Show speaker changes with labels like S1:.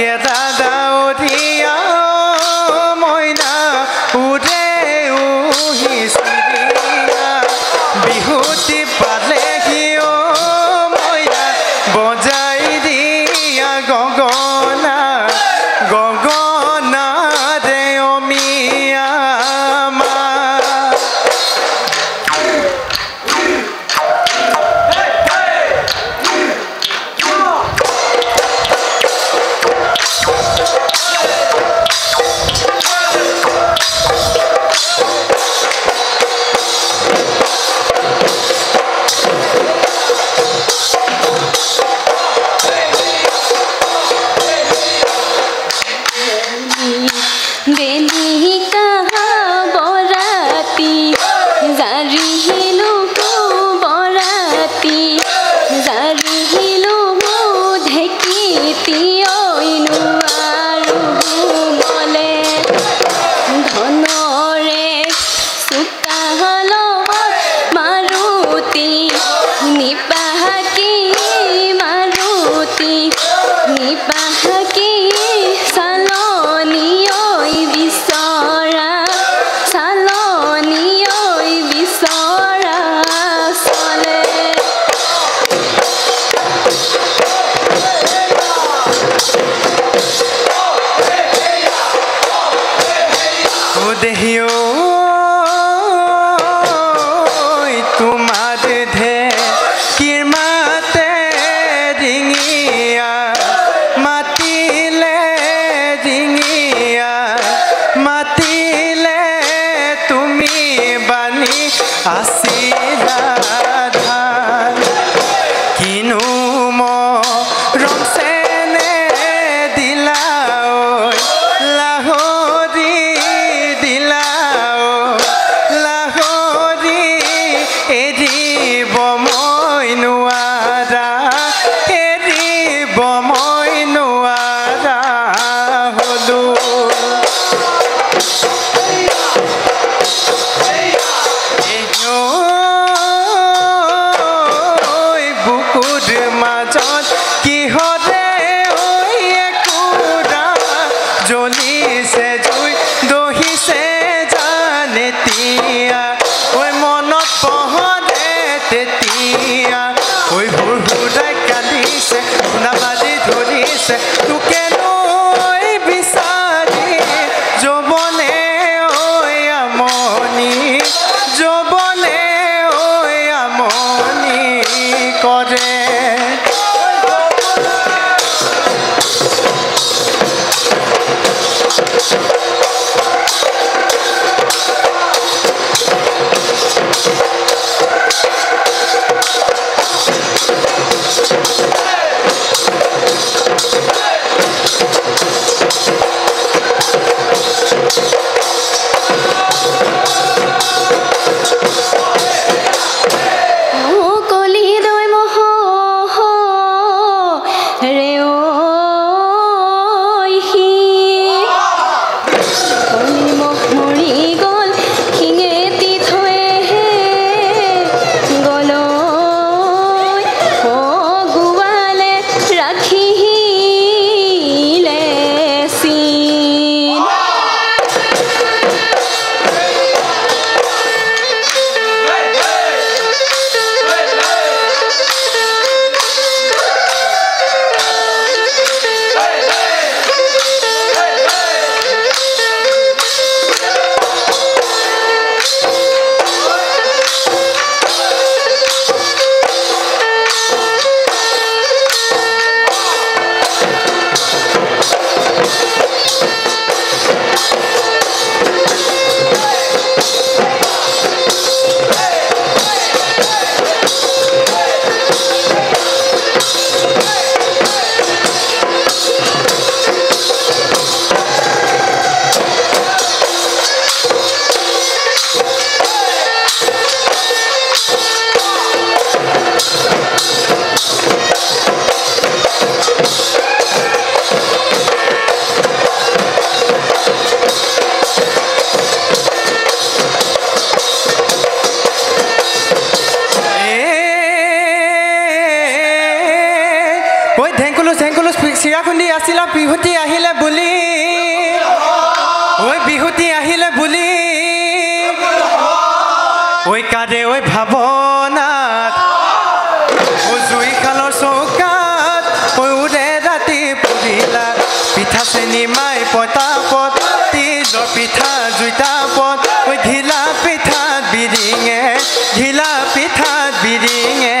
S1: Yeah. ঐ
S2: বিহুতি আহিলে বুলি। ঐ কাদে ভাৱনাত। ভাবনাত জুই কালৰ চৌকাত। ঐ উদে ৰাতি পুৰিলা। পিঠা চেনি মাই পতা পথ তিজৰ পিঠা জুইতা পথ ওই ঘিলা পিঠাত বিৰিঙে। ঘিলা পিঠাত বিৰিঙে।